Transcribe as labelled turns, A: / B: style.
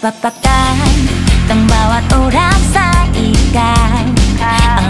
A: Babakan Teng bawat orang ikan. Ah.